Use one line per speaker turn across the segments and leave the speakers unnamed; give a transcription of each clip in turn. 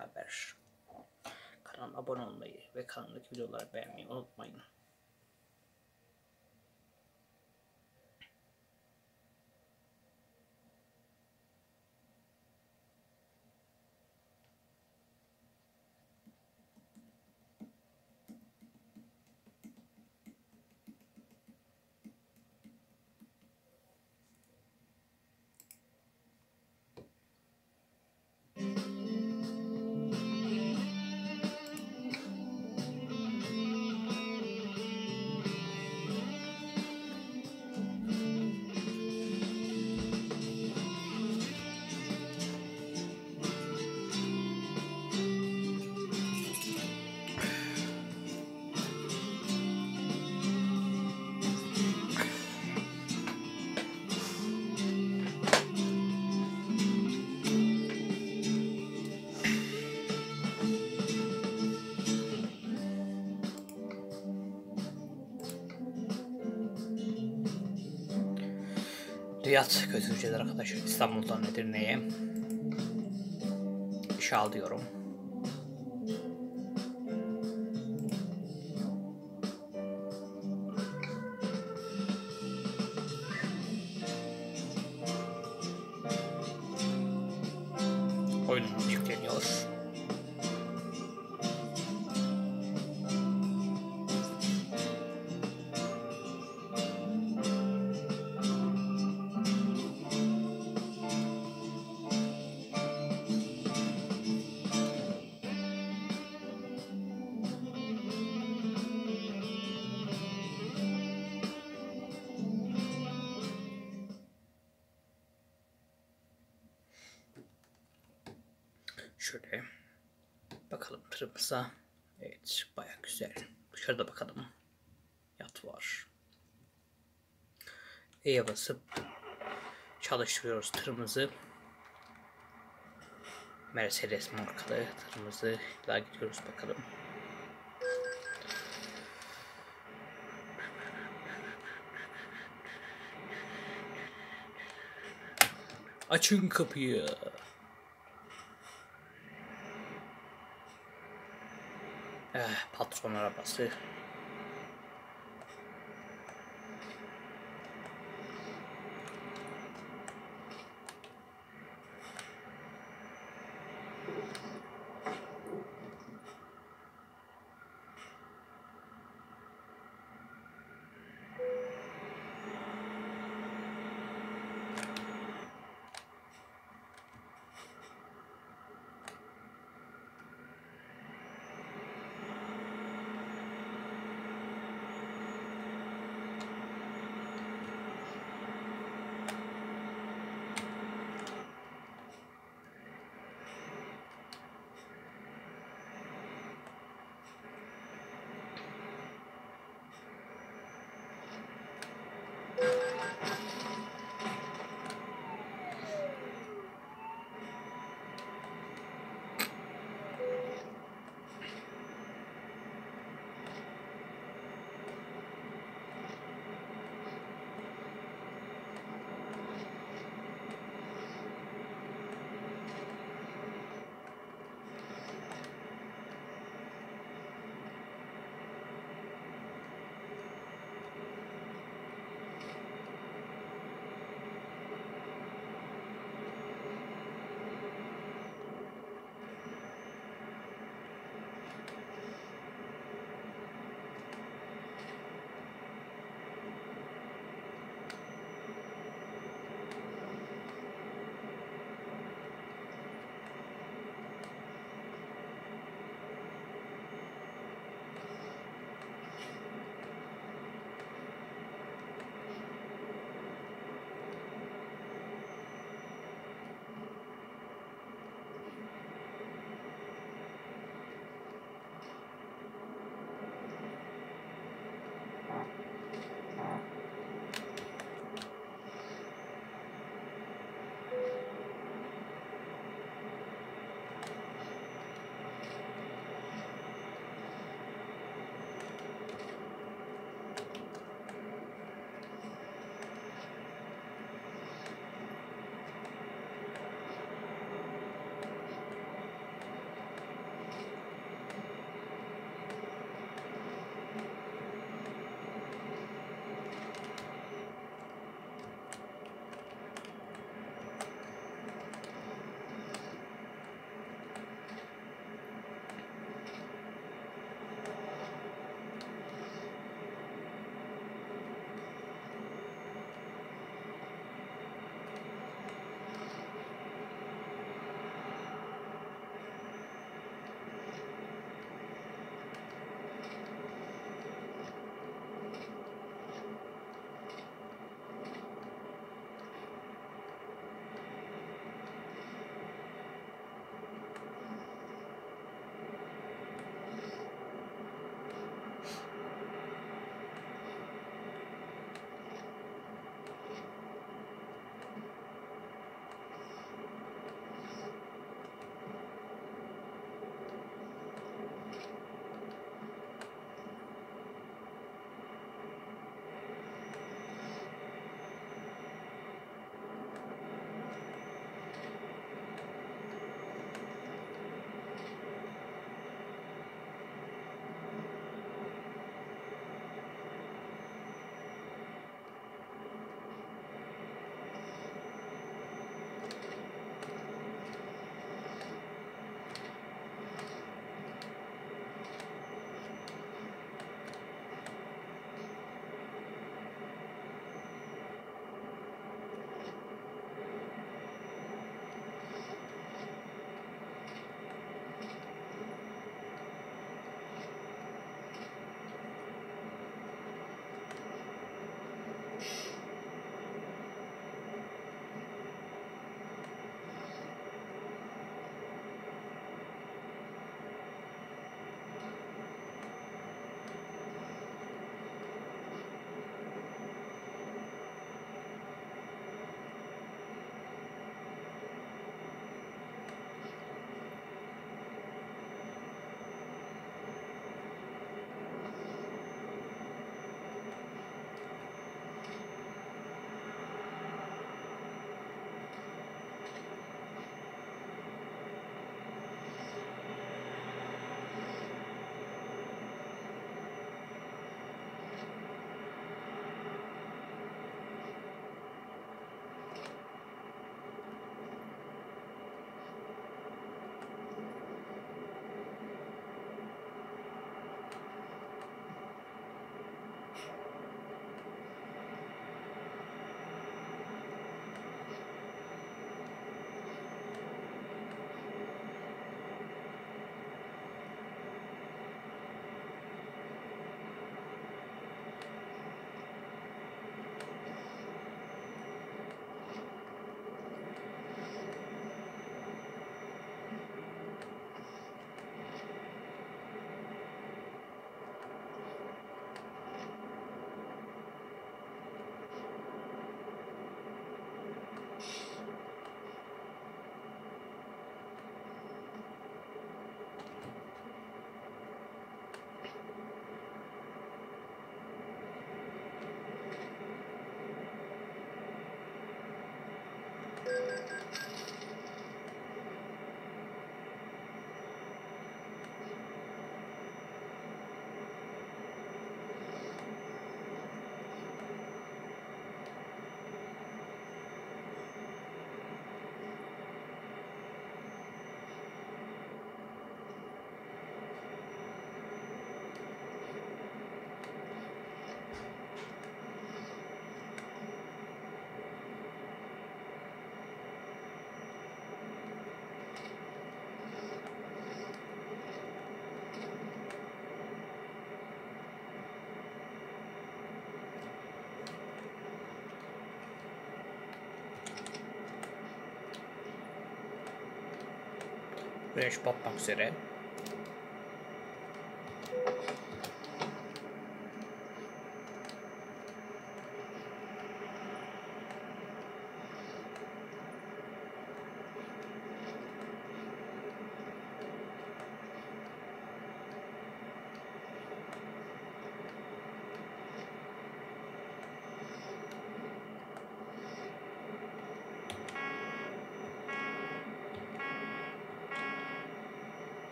beraber kanalıma abone olmayı ve kanalımdaki videoları beğenmeyi unutmayın. Riyad götüreceğiz arkadaşlar İstanbul'dan Edirne'ye. İşe al. Şöyle bakalım tırımıza. Evet baya güzel. Dışarıda bakalım. Yat var. E'ye basıp çalıştırıyoruz tırımızı. Mercedes markalı tırımızı daha gidiyoruz bakalım. Açın kapıyı. Pues como la pasé. Güneş batmak üzere.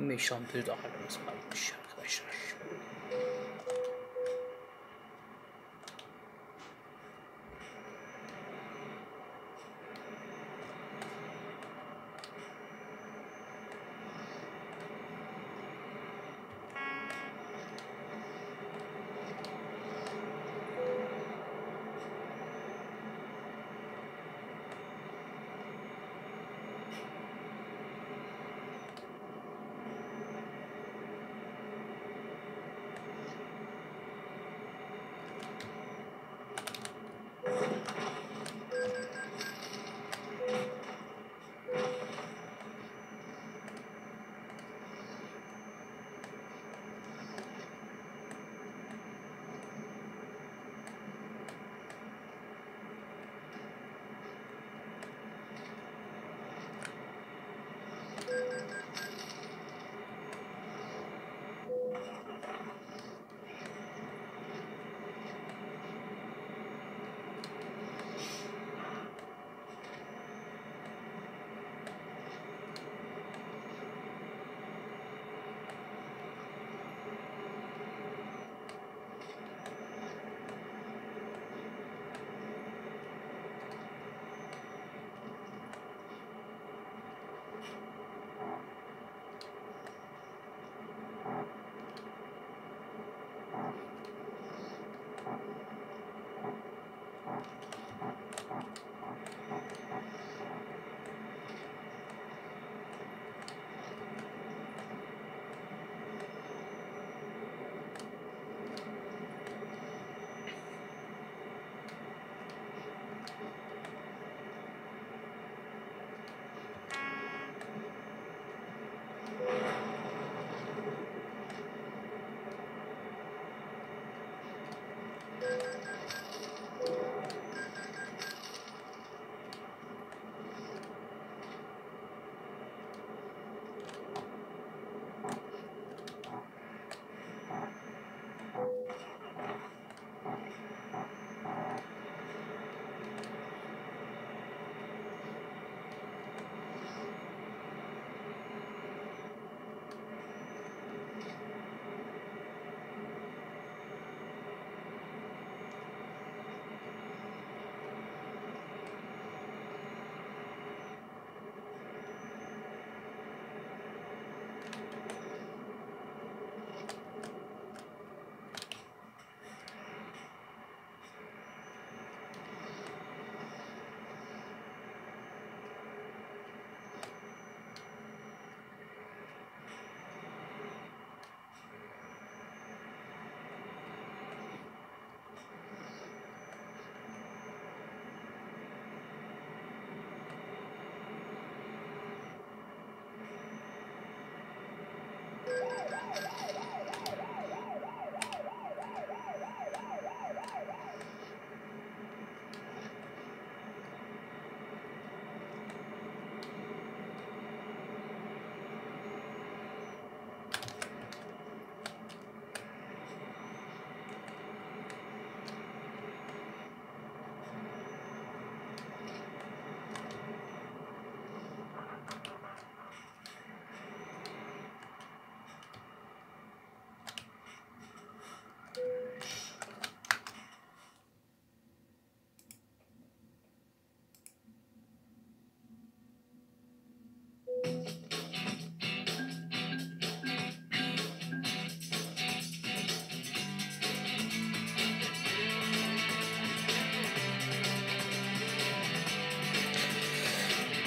Ve şampiyon da halimiz varmış arkadaşlar.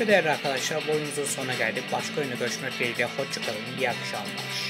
Ve değerli arkadaşlar bu oyunumuzun sonuna geldik. Başka oyunda görüşmek dileğiyle. Hoşçakalın. İyi akşamlar.